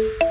you